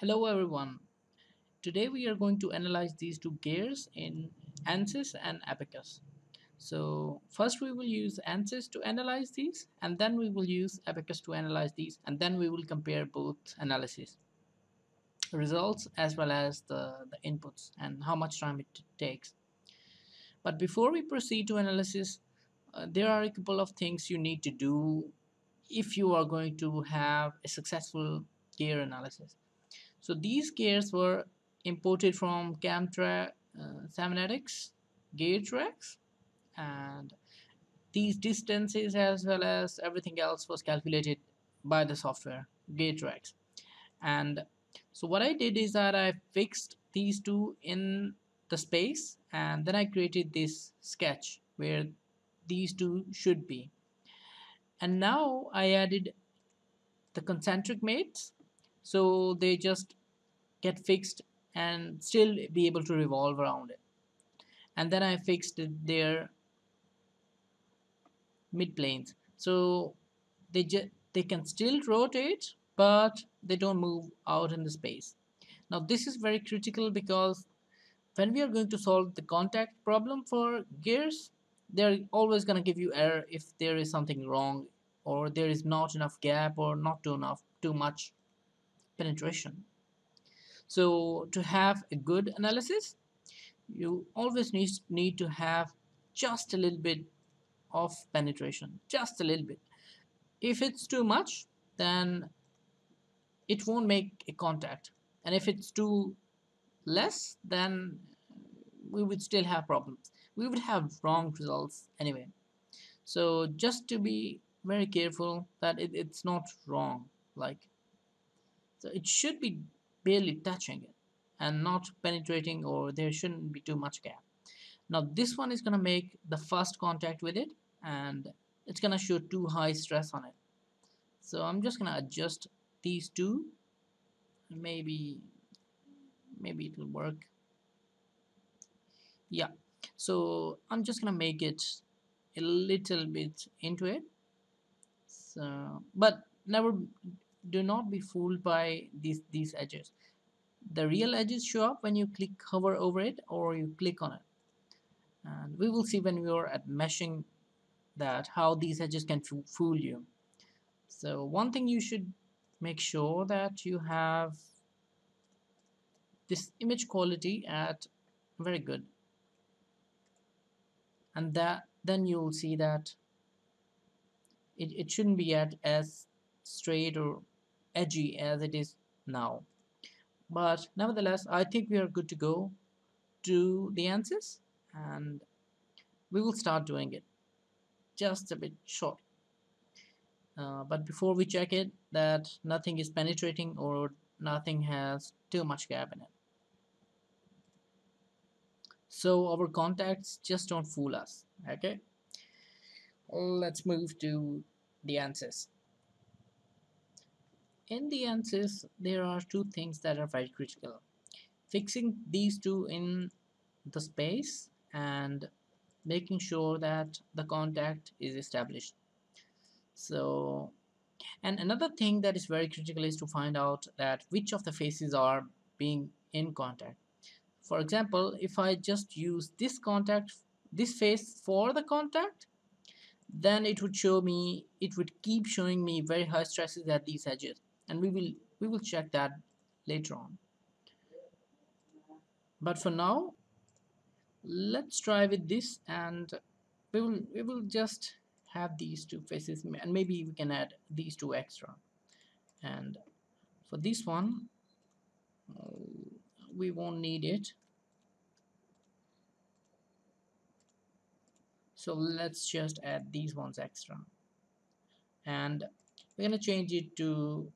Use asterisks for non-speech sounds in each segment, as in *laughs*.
Hello everyone. Today we are going to analyze these two gears in ANSYS and Abaqus. So first we will use ANSYS to analyze these and then we will use Abaqus to analyze these and then we will compare both analysis results as well as the, the inputs and how much time it takes. But before we proceed to analysis uh, there are a couple of things you need to do if you are going to have a successful gear analysis so these gears were imported from Camtra uh, Cymatics GearTrax and these distances as well as everything else was calculated by the software GearTrax and so what I did is that I fixed these two in the space and then I created this sketch where these two should be. And now I added the concentric mates so they just get fixed and still be able to revolve around it. And then I fixed their mid planes. So they just they can still rotate but they don't move out in the space. Now this is very critical because when we are going to solve the contact problem for gears they're always going to give you error if there is something wrong or there is not enough gap or not too enough too much penetration. So to have a good analysis you always need, need to have just a little bit of penetration just a little bit. If it's too much then it won't make a contact. And if it's too less then we would still have problems. We would have wrong results anyway. So just to be very careful that it, it's not wrong. Like so it should be barely touching it and not penetrating or there shouldn't be too much gap. Now this one is gonna make the first contact with it and it's gonna show too high stress on it. So I'm just gonna adjust these two. Maybe maybe it will work. Yeah. So I'm just gonna make it a little bit into it. So but never do not be fooled by these these edges. The real edges show up when you click hover over it or you click on it. And we will see when we are at meshing that how these edges can fool you. So one thing you should make sure that you have this image quality at very good. And that then you'll see that it, it shouldn't be at as straight or edgy as it is now. But nevertheless I think we are good to go to the ANSYS and we will start doing it. Just a bit short. Uh, but before we check it that nothing is penetrating or nothing has too much gap in it. So our contacts just don't fool us okay? Let's move to the ANSYS in the ANSYS there are two things that are very critical. Fixing these two in the space and making sure that the contact is established. So and another thing that is very critical is to find out that which of the faces are being in contact. For example if I just use this contact this face for the contact then it would show me it would keep showing me very high stresses at these edges and we will we will check that later on. But for now let's try with this and we will we will just have these two faces and maybe we can add these two extra. And for this one we won't need it. So let's just add these ones extra. And we're gonna change it to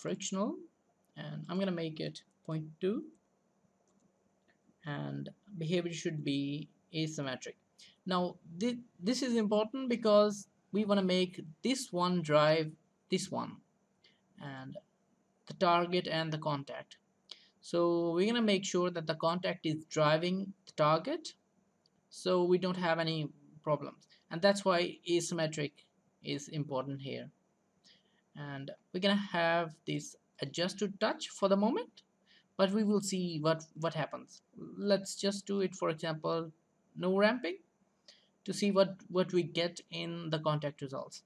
frictional and I'm gonna make it 0.2 and behavior should be asymmetric. Now th this is important because we want to make this one drive this one and the target and the contact. So we're gonna make sure that the contact is driving the target so we don't have any problems. And that's why asymmetric is important here and we're gonna have this adjust to touch for the moment but we will see what what happens. Let's just do it for example no ramping to see what what we get in the contact results.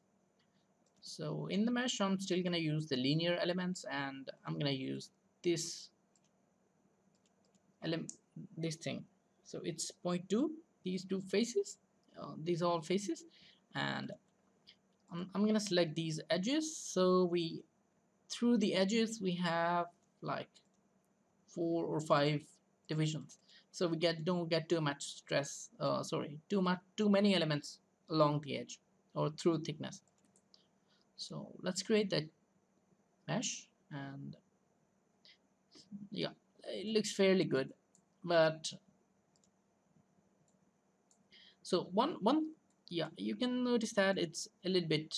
So in the mesh I'm still gonna use the linear elements and I'm gonna use this element this thing. So it's 0.2 these two faces uh, these all faces and I'm, I'm gonna select these edges. So we through the edges we have like four or five divisions. So we get don't get too much stress uh, sorry too much too many elements along the edge or through thickness. So let's create that mesh and yeah it looks fairly good but so one one yeah you can notice that it's a little bit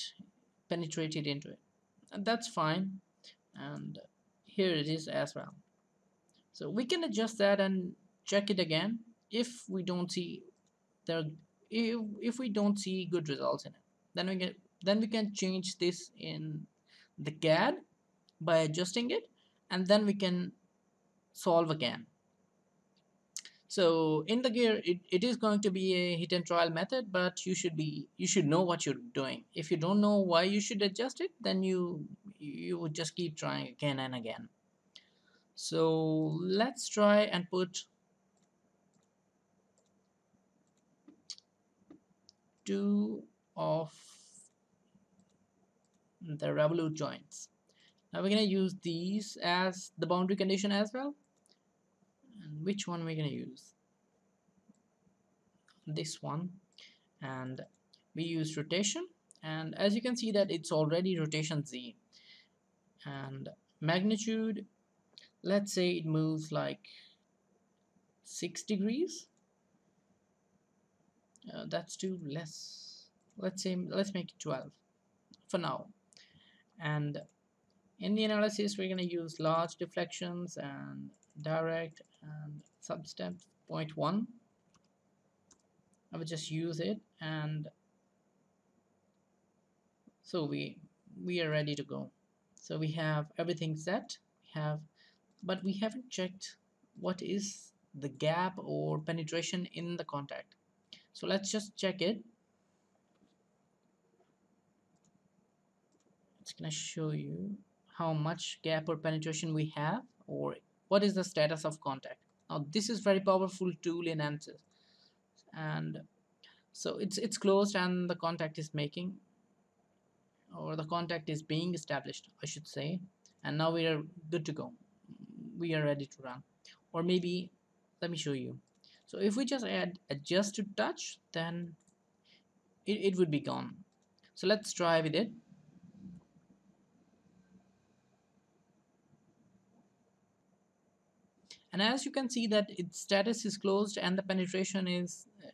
penetrated into it. And that's fine. And here it is as well. So we can adjust that and check it again if we don't see there if, if we don't see good results in it. Then we get then we can change this in the CAD by adjusting it. And then we can solve again so in the gear it, it is going to be a hit and trial method but you should be you should know what you're doing. If you don't know why you should adjust it then you you would just keep trying again and again. So let's try and put two of the revolute joints. Now we're going to use these as the boundary condition as well and which one we're going to use? This one. And we use rotation. And as you can see that it's already rotation Z. And magnitude let's say it moves like 6 degrees. Uh, that's too less. Let's say let's make it 12 for now. And in the analysis we're going to use large deflections and direct and substep point one. I will just use it and so we we are ready to go. So we have everything set we have but we haven't checked what is the gap or penetration in the contact. So let's just check it. It's gonna show you how much gap or penetration we have or what is the status of contact? Now this is very powerful tool in ANSYS and so it's it's closed and the contact is making or the contact is being established I should say. And now we are good to go. We are ready to run. Or maybe let me show you. So if we just add adjust to touch then it, it would be gone. So let's try with it and as you can see that its status is closed and the penetration is uh,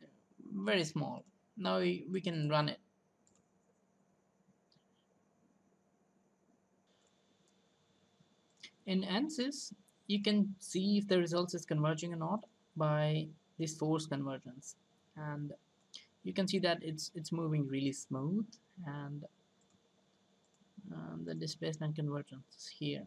very small. Now we, we can run it. In ANSYS you can see if the results is converging or not by this force convergence. And you can see that it's it's moving really smooth and the displacement convergence here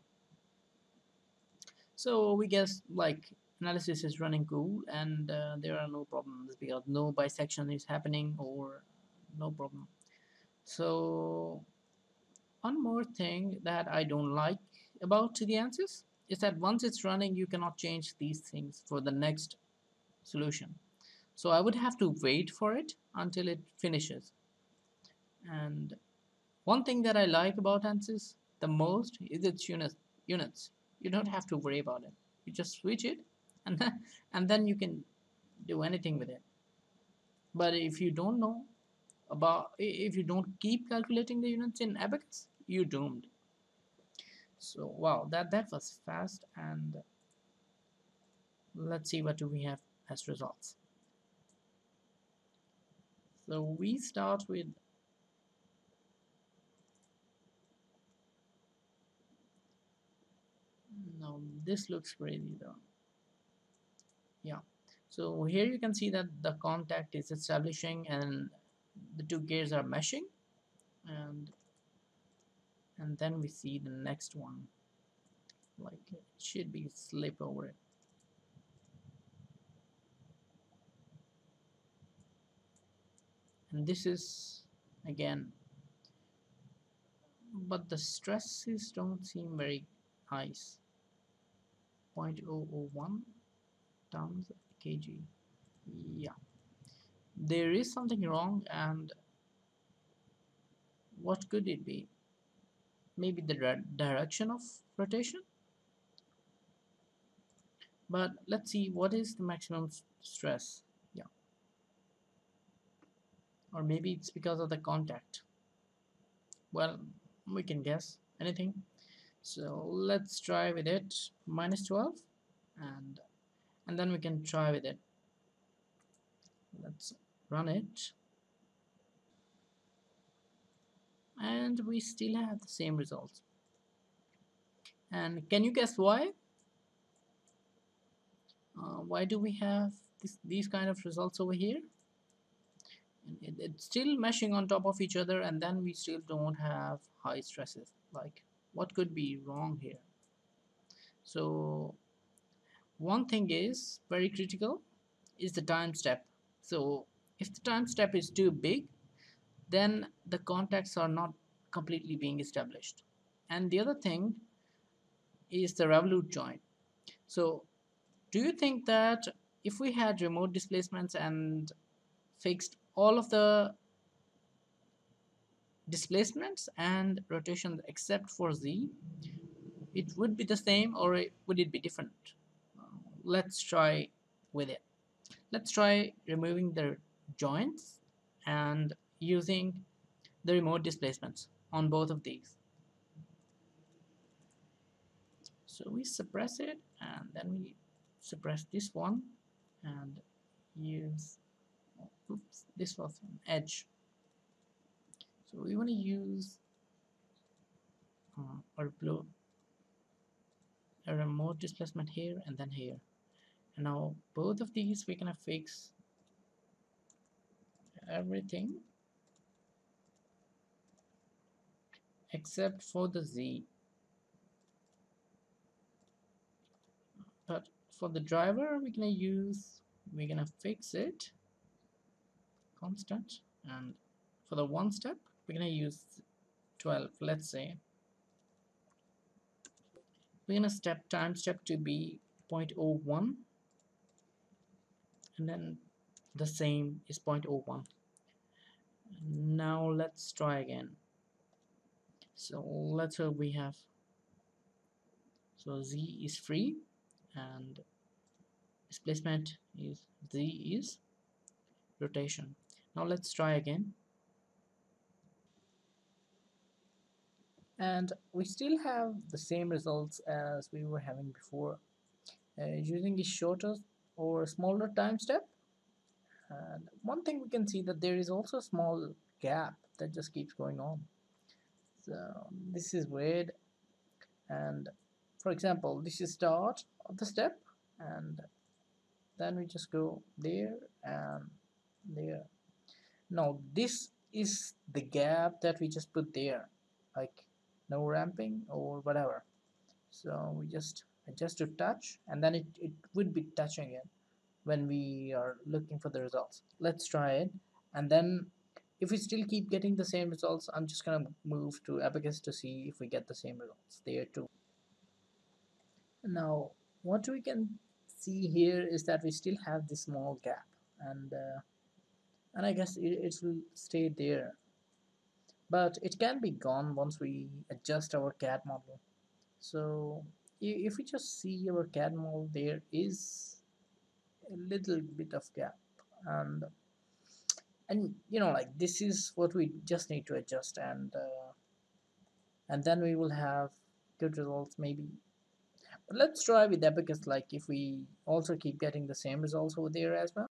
so we guess like analysis is running cool and uh, there are no problems because no bisection is happening or no problem. So one more thing that I don't like about the ANSYS is that once it's running you cannot change these things for the next solution. So I would have to wait for it until it finishes. And one thing that I like about ANSYS the most is its units you don't have to worry about it. You just switch it *laughs* and then, and then you can do anything with it. But if you don't know about if you don't keep calculating the units in Abaqus you're doomed. So wow that that was fast and let's see what do we have as results. So we start with now this looks crazy though. Yeah. So here you can see that the contact is establishing and the two gears are meshing. And and then we see the next one. Like it should be slip over it. And this is again but the stresses don't seem very nice 0.001 tons kg yeah. There is something wrong and what could it be? Maybe the direction of rotation? But let's see what is the maximum stress? Yeah. Or maybe it's because of the contact. Well we can guess. Anything so let's try with it. Minus 12 and and then we can try with it. Let's run it. And we still have the same results and can you guess why? Uh, why do we have this, these kind of results over here? It, it's still meshing on top of each other and then we still don't have high stresses like what could be wrong here? So one thing is very critical is the time step. So if the time step is too big then the contacts are not completely being established. And the other thing is the revolute joint so do you think that if we had remote displacements and fixed all of the displacements and rotations except for z it would be the same or would it be different? Let's try with it. Let's try removing the joints and using the remote displacements on both of these. So we suppress it and then we suppress this one and use oops this was an edge so we want to use uh, or blow a remote displacement here and then here. And now both of these we're gonna fix everything except for the Z. But for the driver we're gonna use we're gonna fix it. Constant. And for the one step we're gonna use 12 let's say. We're gonna step time step to be 0.01 and then the same is 0.01 now let's try again. So let's say we have so z is free and displacement is z is rotation. Now let's try again and we still have the same results as we were having before. Uh, using a shorter or smaller time step. And one thing we can see that there is also a small gap that just keeps going on. So this is weird. And for example this is start of the step. And then we just go there and there. Now this is the gap that we just put there. Like no ramping or whatever. So we just adjust to touch and then it, it would be touching it when we are looking for the results. Let's try it. And then if we still keep getting the same results I'm just gonna move to Abaqus to see if we get the same results there too. Now what we can see here is that we still have this small gap and uh, and I guess it, it will stay there but it can be gone once we adjust our CAD model. So if we just see our CAD model there is a little bit of gap. And and you know like this is what we just need to adjust. And uh, and then we will have good results maybe. But let's try with that because like if we also keep getting the same results over there as well